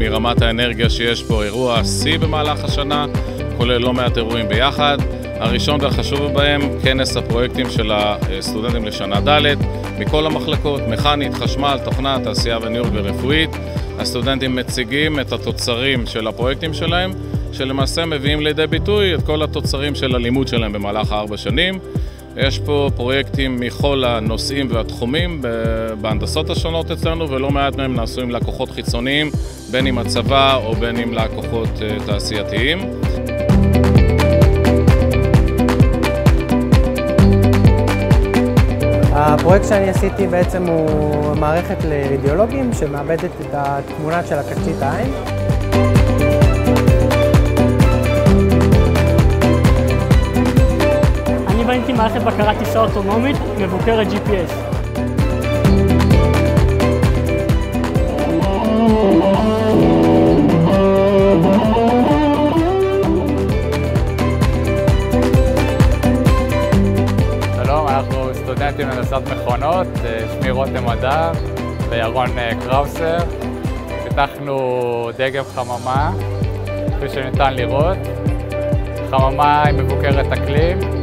מרמת האנרגיה שיש פה אירוע שיא במהלך השנה, כולל לא מעט אירועים ביחד. הראשון והחשוב בהם, כנס הפרויקטים של הסטודנטים לשנה ד', מכל המחלקות, מכנית, חשמל, תוכנה, תעשייה וניהול ורפואית. הסטודנטים מציגים את התוצרים של הפרויקטים שלהם, שלמעשה מביאים לידי ביטוי את כל התוצרים של הלימוד שלהם במהלך ארבע שנים. יש פה פרויקטים מכל הנושאים והתחומים בהנדסות השונות אצלנו, ולא מעט מהם נעשו עם לקוחות חיצוניים, בין עם הצבא או בין עם לקוחות אה, תעשייתיים. הפרויקט שאני עשיתי בעצם הוא מערכת לרדיולוגים שמאבדת את התמונה של הקצית העין. מערכת בקרת טיסה אוטונומית מבוקרת GPS. שלום, אנחנו סטודנטים לנדסת מכונות, אה, שמי רותם אדר וירון אה, קראוסר. פיתחנו דגם חממה, כפי שניתן לראות. חממה היא מבוקרת אקלים.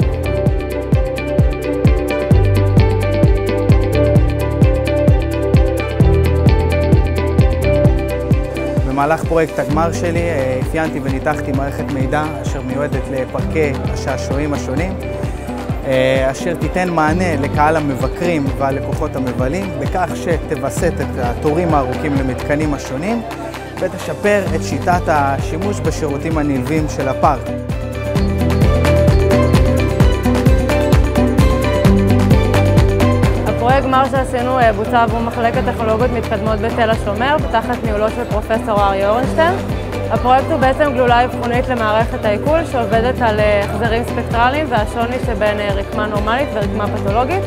במהלך פרויקט הגמר שלי אה, אפיינתי וניתחתי מערכת מידע אשר מיועדת לפארקי השעשועים השונים, אה, אשר תיתן מענה לקהל המבקרים והלקוחות המבלים, בכך שתווסת את התורים הארוכים למתקנים השונים ותשפר את שיטת השימוש בשירותים הנלווים של הפארק. גמר שעשינו אה, בוצע עבור מחלקת טכנולוגיות מתקדמות בתל השומר, תחת ניהולו של פרופסור אריה אורנשטיין. הפרויקט הוא בעצם גלולה אבחונית למערכת העיכול שעובדת על אה, החזרים ספקטרליים והשוני שבין אה, רקמה נורמלית ורקמה פתולוגית.